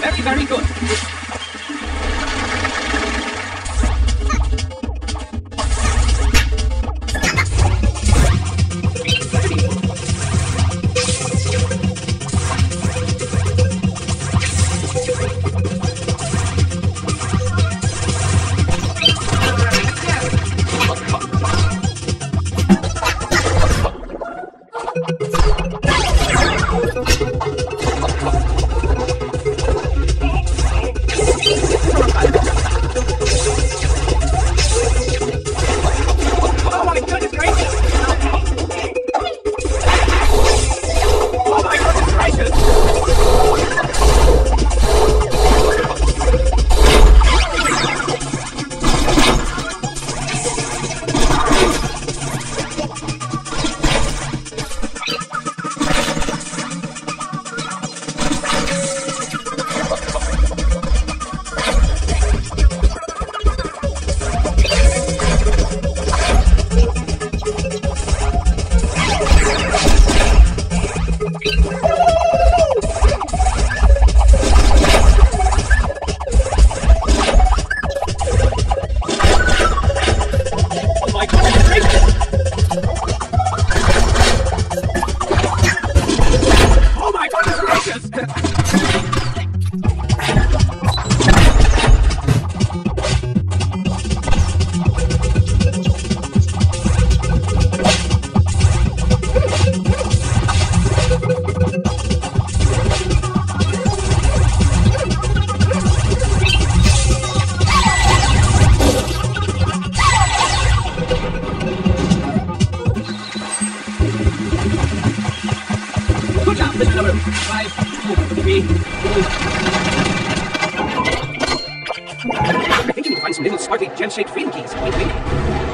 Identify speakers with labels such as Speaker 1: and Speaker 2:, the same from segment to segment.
Speaker 1: Very, very good. I think you need to find some little sparkly gem-shaped freedom keys. Wait, wait.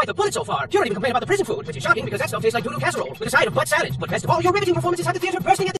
Speaker 1: Bite the bullet so far. You don't even complain about the prison food, which is shocking because that stuff tastes like doo-doo casserole with a side of butt salad. But best of all, your riveting performances had the theater bursting at the